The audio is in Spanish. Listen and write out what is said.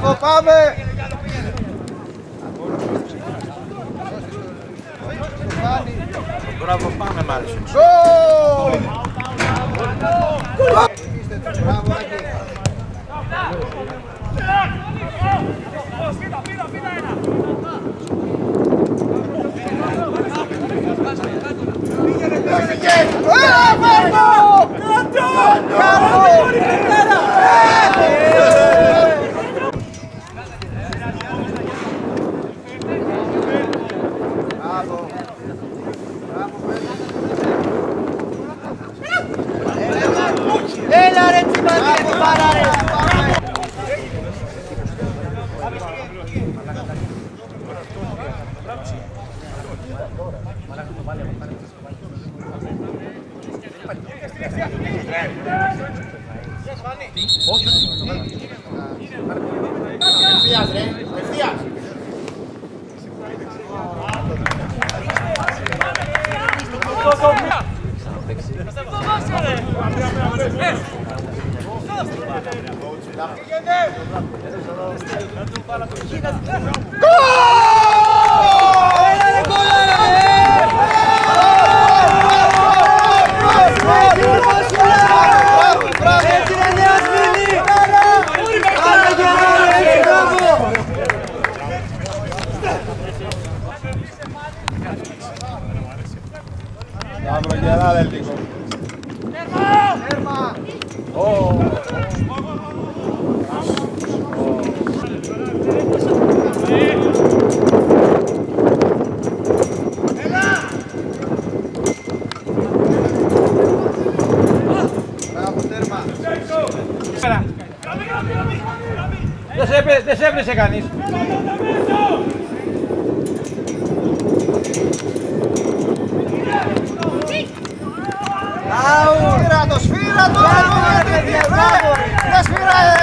Bravo, Pavel! Μπράβο, πάμε Μάλισον. Γκολ! Μπράβο, Έλα ρε τσιμπάνια την παρά ρε. Όχι, όχι. Ευθείας ρε, ευθείας. Go, go, go. Dobro, ya dale el Oh. De sempre, de sempre se canis. Let's Bravo! Respira!